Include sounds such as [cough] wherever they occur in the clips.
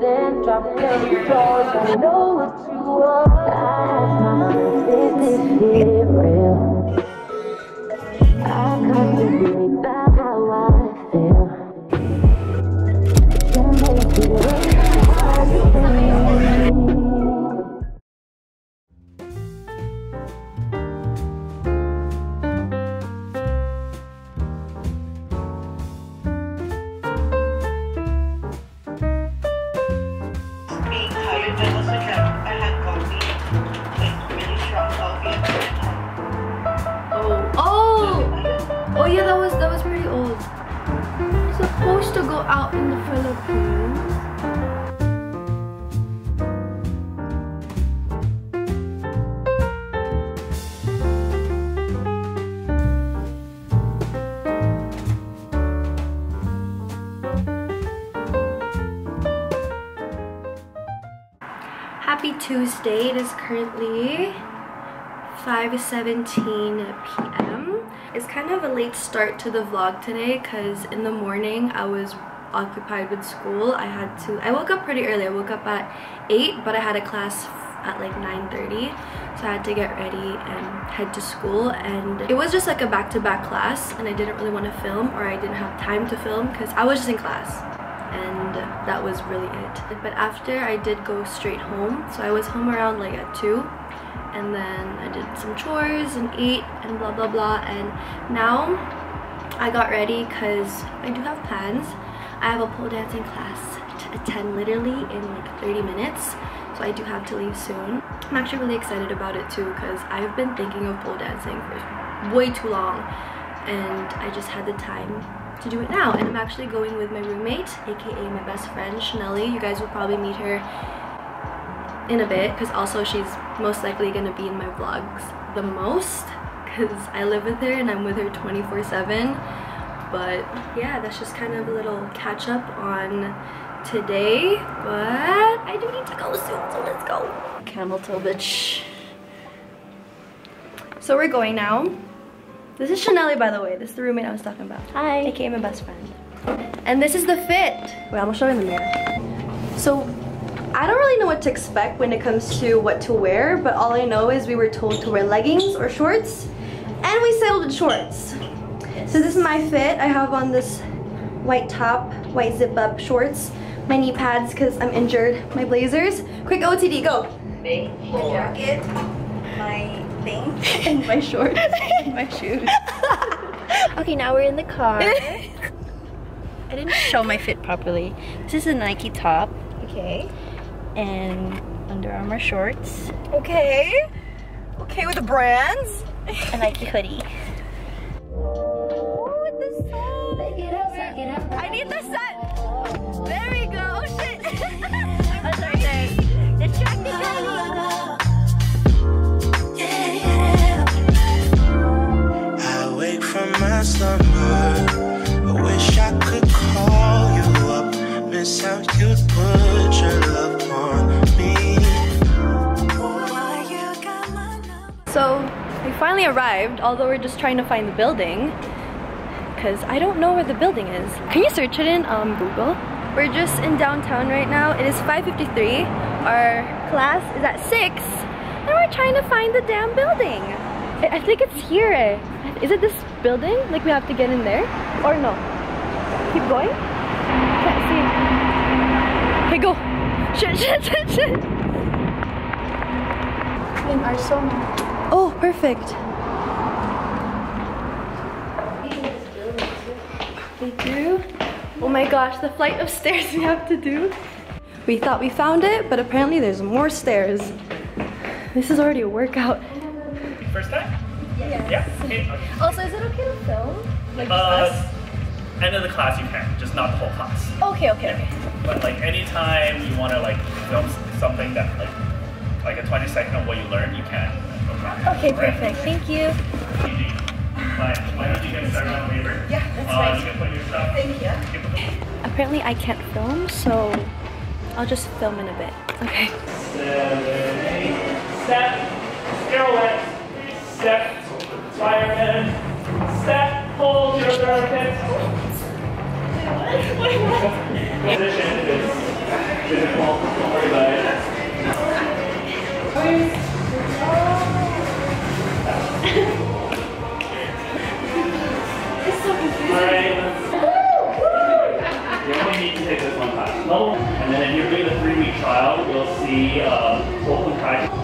then drop your drawers. I know what you want. I myself, is this out in the Philippines. Happy Tuesday. It is currently 5:17 p.m. It's kind of a late start to the vlog today because in the morning I was occupied with school. I had to I woke up pretty early. I woke up at 8, but I had a class at like 9:30. So I had to get ready and head to school and it was just like a back-to-back class and I didn't really want to film or I didn't have time to film because I was just in class and that was really it. But after I did go straight home, so I was home around like at 2 and then I did some chores and ate and blah blah blah and now I got ready because I do have plans. I have a pole dancing class to attend literally in like 30 minutes so I do have to leave soon. I'm actually really excited about it too because I've been thinking of pole dancing for way too long and I just had the time to do it now. And I'm actually going with my roommate aka my best friend Chanelli you guys will probably meet her in a bit because also she's most likely gonna be in my vlogs the most because I live with her and I'm with her 24 7 but yeah that's just kind of a little catch up on today but I do need to go soon so let's go camel toe bitch so we're going now this is Chanelli, by the way. This is the roommate I was talking about. Hi. AKA my best friend. And this is the fit. Wait, I'm gonna show you in the mirror. So, I don't really know what to expect when it comes to what to wear, but all I know is we were told to wear leggings or shorts, and we settled with shorts. So this is my fit. I have on this white top, white zip up shorts, my knee pads because I'm injured, my blazers. Quick OTD, go. My jacket, my thing. [laughs] And my shorts, and my shoes. [laughs] Okay, now we're in the car. [laughs] I didn't show my fit properly. This is a Nike top Okay. and Under Armour shorts, Okay. Okay with the brands. a Nike hoodie. We finally arrived, although we're just trying to find the building. Because I don't know where the building is. Can you search it in um, Google? We're just in downtown right now. It is 5.53. Our class is at 6. And we're trying to find the damn building. I, I think it's here. eh. Is it this building? Like we have to get in there? Or no? Keep going? Can't see. Okay, go. [laughs] Shit, shit, shit, shit. In our. Oh, perfect. They do? Oh my gosh, the flight of stairs [laughs] we have to do. We thought we found it, but apparently there's more stairs. This is already a workout. First time? Yeah. Yeah. Okay. okay. Also, is it okay to film? Like Uh, end of the class you can, just not the whole class. Okay, okay, okay. But like anytime you want to like film something that like like a 20 second of what you learned, you can. No problem. Okay, perfect. Thank you. Easy. Why, why don't you get started on the paper? Yeah, that's fine. You can put your stuff. Thank you. you can put- Apparently I can't film, so I'll just film in a bit. Okay. Seven, eight, step, pirouette, step, fireman, step, hold your circuit. Position is Difficult, don't worry about it. Alright, let's you only need to take this one class. No, and then if you're doing the three-week trial, you'll see um, open practice.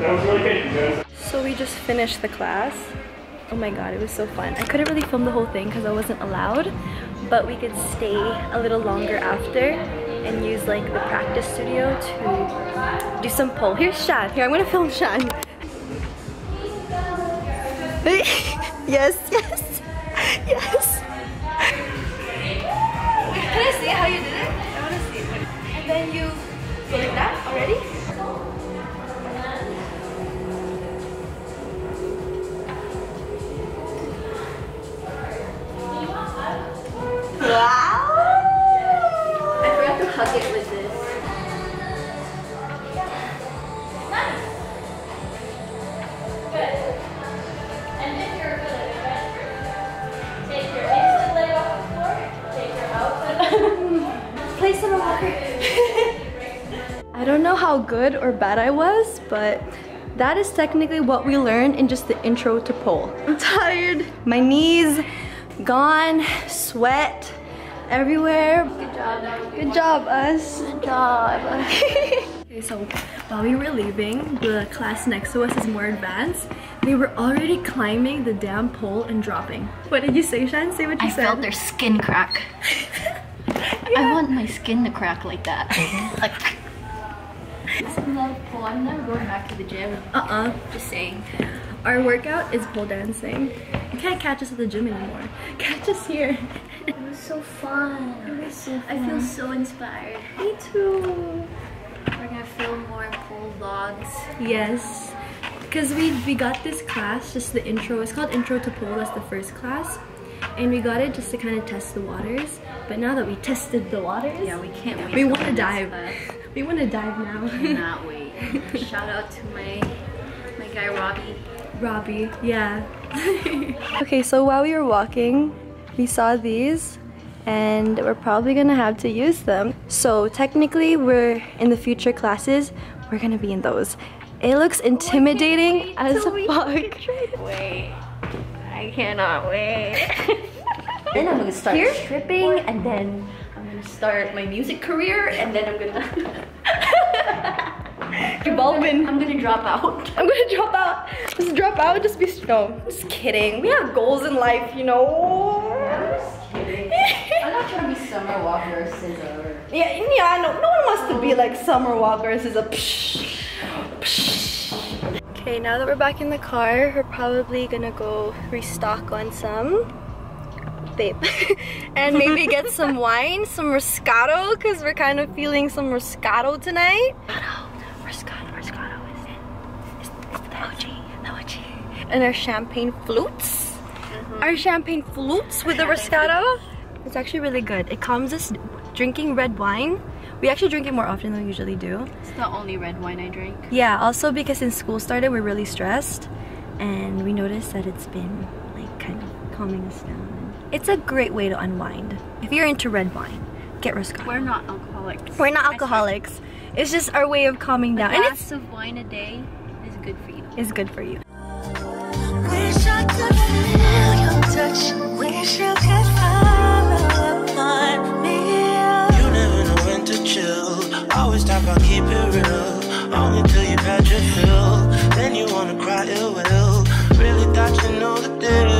That was really good. You guys So we just finished the class. Oh my god, it was so fun. I couldn't really film the whole thing because I wasn't allowed, but we could stay a little longer after and use like the practice studio to do some pole. Here's Shan. Here, I'm gonna film Shan. [laughs] yes, yes, yes. Can I see how you did it? I wanna see. And then you go like that already? Hug it with this. [laughs] I don't know how good or bad I was, but that is technically what we learned in just the intro to pole. I'm tired. My knees gone, sweat everywhere. Good job. Good job, us. Good job. [laughs] okay, so while we were leaving, the class next to us is more advanced. They were already climbing the damn pole and dropping. What did you say, Shan? Say what you I said. felt their skin crack. [laughs] I want my skin to crack like that. [laughs] like. Pole. I'm never going back to the gym. Uh-uh. Just saying. Our workout is pole dancing. You can't catch us at the gym anymore. Catch us here. Was so fun. It was so I feel so inspired. Me too. We're gonna film more pole vlogs. Yes. Because we, we got this class, just the intro. It's called Intro to Pole. That's the first class. And we got it just to kind of test the waters. But now that we tested the waters, Yeah, we can't wait. we want to dive. [laughs] We want to dive now. Cannot [laughs] wait. Shout out to my my guy Robbie. Robbie, yeah. [laughs] okay, so while we were walking, we saw these and we're probably gonna have to use them. So technically we're in the future classes, we're gonna be in those. It looks intimidating as fuck. Wait. I cannot wait. [laughs] then I'm gonna start stripping and then I'm gonna start my music career and then I'm gonna [laughs] Evolving. I'm gonna drop out. [laughs] I'm gonna drop out. Just drop out, just be, no, just kidding. We have goals in life, you know. I'm not trying to be Summer Walker or SZA Yeah, yeah, no, no one wants to be like Summer Walker. Is a psh, psh. Okay, now that we're back in the car, we're probably gonna go restock on some babe [laughs] and maybe get some [laughs] wine, some Moscato, because we're kind of feeling some Moscato tonight. Moscato, Moscato is, the OG, the OG. And our champagne flutes. Mm-hmm. Our champagne flutes with the Moscato. It's actually really good. It calms us drinking red wine. We actually drink it more often than we usually do. It's the only red wine I drink. Yeah, also because since school started, we're really stressed. And we noticed that it's been like kind of calming us down. It's a great way to unwind. If you're into red wine, get Moscato. We're not alcoholics. We're not alcoholics. It's just our way of calming down. And glass it's, of wine a day is good for you. Is good for you. Had your fill. Then you wanna cry ill will. Really thought you know the deal.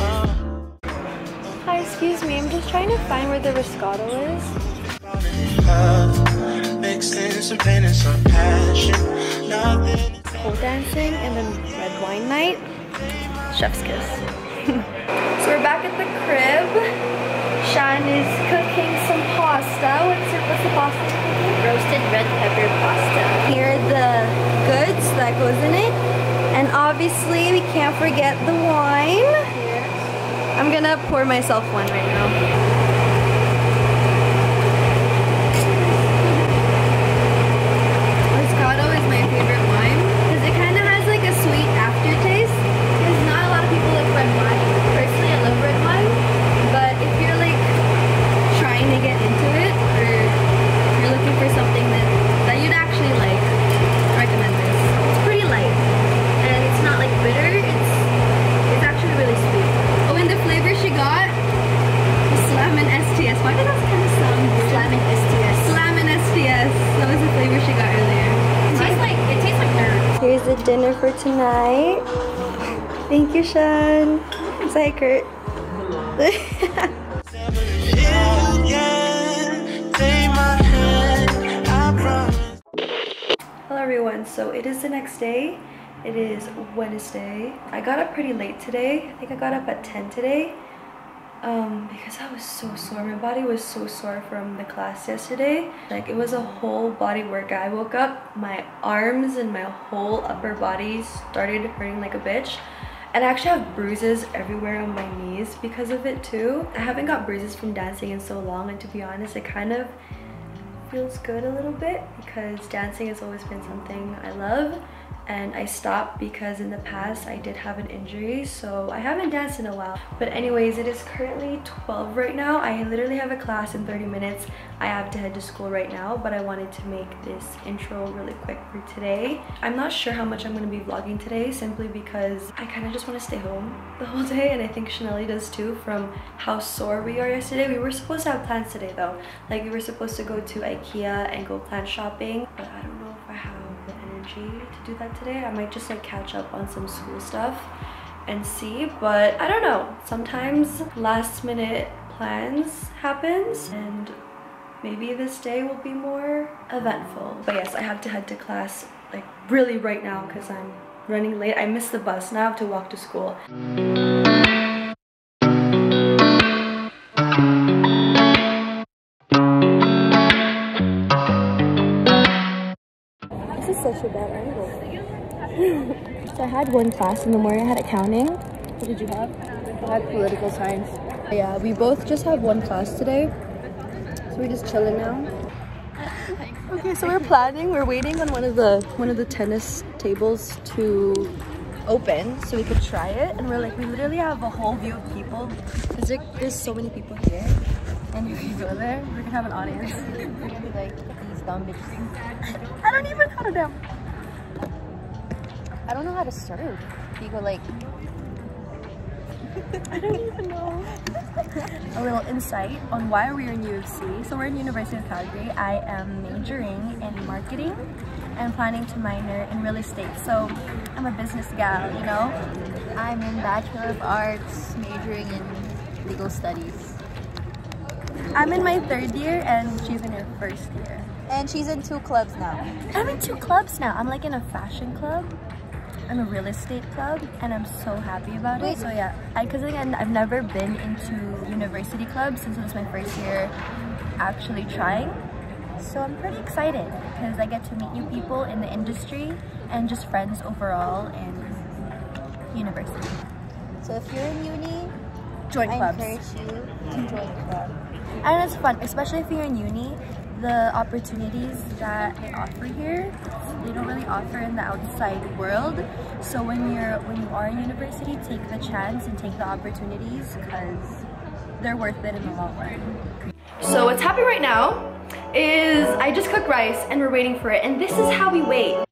Uh, Hi, excuse me. I'm just trying to find where the Riscotto is. love, mixing some pain and some passion. Nothing. pole dancing and then red wine night. Chef's kiss. [laughs] so we're back at the crib. Shan is cooking some pasta. What's it, what's the pasta? Roasted red pepper pasta. Here are the goods that goes in it. And obviously we can't forget the wine. I'm gonna pour myself one right now. Moscato is my favorite wine because it kind of has like a sweet aftertaste. Because not a lot of people like red wine. Personally, for tonight. Thank you, Sean. Say [laughs] Kurt. Hello everyone, so it is the next day. It is Wednesday. I got up pretty late today. I think I got up at 10 today. Um, because I was so sore. My body was so sore from the class yesterday. Like it was a whole body workout. I woke up, my arms and my whole upper body started hurting like a bitch. And I actually have bruises everywhere on my knees because of it too. I haven't got bruises from dancing in so long and to be honest, it kind of feels good a little bit because dancing has always been something I love and I stopped because in the past I did have an injury so I haven't danced in a while. But anyways it is currently 12 right now. I literally have a class in 30 minutes. I have to head to school right now but I wanted to make this intro really quick for today. I'm not sure how much I'm going to be vlogging today simply because I kind of just want to stay home [laughs] the whole day and I think Chanel does too from how sore we are yesterday. We were supposed to have plans today though. Like we were supposed to go to Ikea and go plan shopping but energy to do that today. I might just like catch up on some school stuff and see, but I don't know. Sometimes last minute plans happens and maybe this day will be more eventful. But yes, I have to head to class like really right now because I'm running late. I missed the bus. Now I have to walk to school. Such a bad angle. [laughs] so I had one class in the morning. I had accounting. What did you have? I had political science. Yeah, we both just have one class today. So we're just chilling now. Okay, so we're planning. We're waiting on one of the one of the tennis tables to open so we could try it. And we're like, we literally have a whole view of people because there, there's so many people here. And if you go there, we're gonna have an audience. [laughs] We're gonna be like dumb bitches. I don't even know how to them. I don't know how to serve. You go like, I don't even know. [laughs] a little insight on why we're in U of C. So we're in University of Calgary. I am majoring in marketing and planning to minor in real estate. So I'm a business gal, you know? I'm in Bachelor of Arts, majoring in legal studies. I'm in my third year and she's in her first year. And she's in two clubs now. I'm in two clubs now. I'm like in a fashion club and a real estate club and I'm so happy about Wait. it. So yeah, I cause again I've never been into university clubs since it was my first year actually trying. So I'm pretty excited because I get to meet new people in the industry and just friends overall in university. So if you're in uni, Join I clubs. encourage you to join club. And it's fun, especially if you're in uni. The opportunities that they offer here, they don't really offer in the outside world. So when you're when you are in university, take the chance and take the opportunities because they're worth it in the long run. So what's happening right now is I just cooked rice and we're waiting for it, and this is how we wait.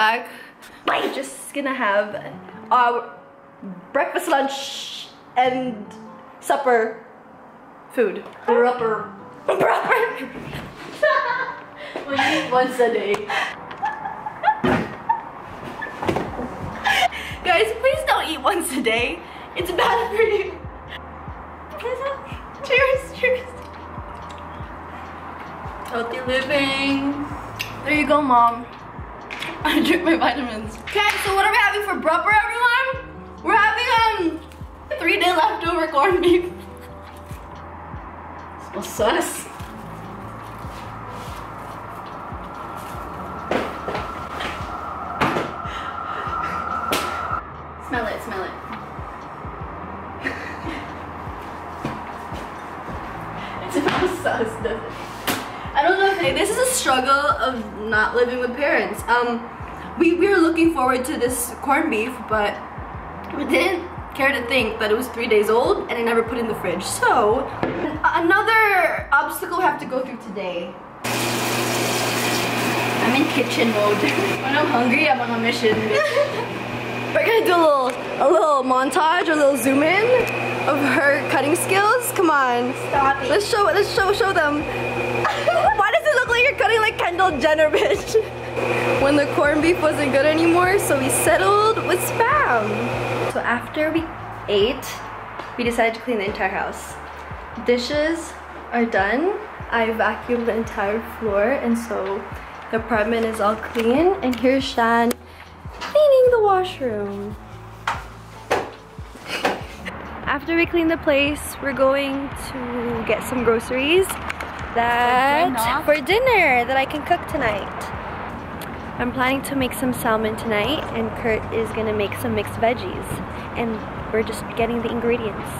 Back. We're just gonna have our breakfast, lunch, and supper food. Proper. Proper. [laughs] we eat once a day. Guys, please don't eat once a day. It's bad for you. Cheers, cheers. Healthy living. There you go, mom. I drink my vitamins. Okay, so what are we having for brupper, everyone? We're having um three day leftover corned beef. Smells sus. Not living with parents. Um, we, we were looking forward to this corned beef, but we didn't care to think that it was three days old and I never put in the fridge. So, another obstacle we have to go through today. I'm in kitchen mode. [laughs] When I'm hungry, I'm on a mission. [laughs] We're gonna do a little, a little montage, a little zoom in of her cutting skills. Come on. Stop it. Let's show, let's show, show them. [laughs] Why does it look like you're cutting like Kendall Jenner, bitch? When the corned beef wasn't good anymore, so we settled with spam. So after we ate, we decided to clean the entire house. Dishes are done. I vacuumed the entire floor, and so the apartment is all clean. And here's Shan cleaning the washroom. After we clean the place, we're going to get some groceries that for dinner that I can cook tonight. I'm planning to make some salmon tonight and Kurt is gonna make some mixed veggies and we're just getting the ingredients.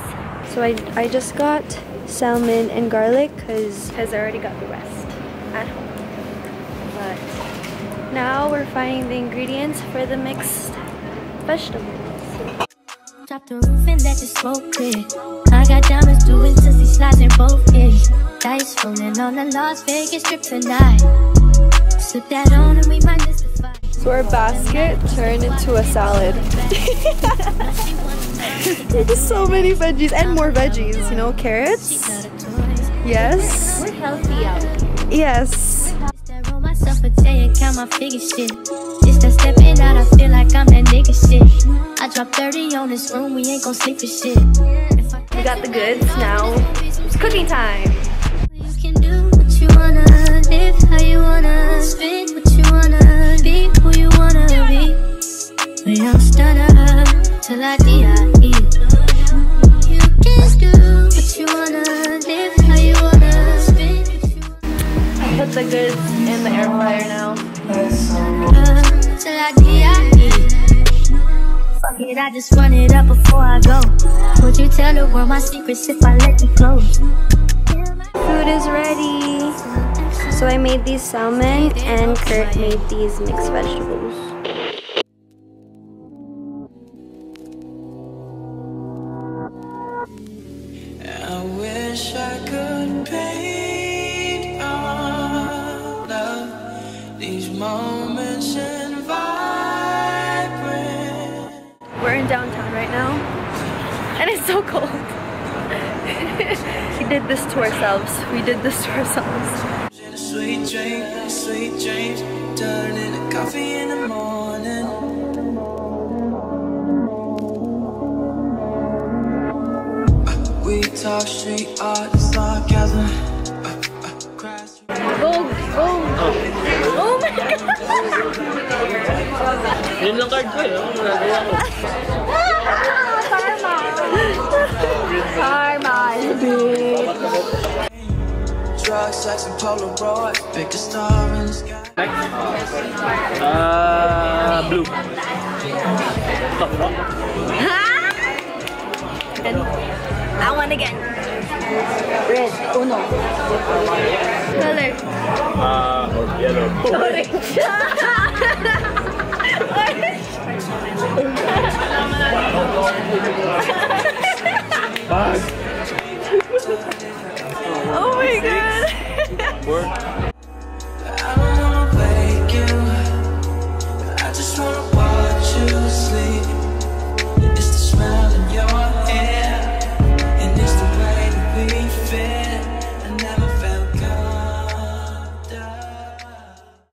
So I, I just got salmon and garlic because I already got the rest at home. But now we're finding the ingredients for the mixed vegetables. Drop the roof and let the smoke clear. I got diamonds doing sissy slides in both ears. Dice rolling on the Las Vegas strip tonight. Slip that on and we might miss the fight. So our basket turned into a salad. [laughs] There's so many veggies and more veggies, you know, carrots. Yes. We're healthy out here. Yes. That roll a day and count my figure shit. Just that stepping out, I feel like I'm that nigga shit. I dropped 30 on this room, we ain't gon' sleep for shit. If I We got the goods now. It's cooking time. You can do what you wanna, live how you wanna, what you wanna, be who you wanna be. We don't stutter till I D.I.E. You can do what you wanna, live how you wanna, spit what you wanna. I put the goods in the air fryer now. till I D.I.E. Fuck it, I just run it up before I go. Would you tell the world my secrets if I let you close? Food is ready. So I made these salmon and Kurt made these mixed vegetables. We did this to ourselves. Sweet drink, sweet dreams, turn into coffee in the morning. Uh, We talk street art, sarcasm. Uh, uh, crash. Go, go. Oh my god. Yun lang card ko eh. Ano magagawa ko? Karma is big. Drugs, sex, and Polaroid. Pick a star in the sky. Ah, blue. And I want again. Red, uno. Color. Ah, yellow. Bag. [laughs] Oh my god. Work.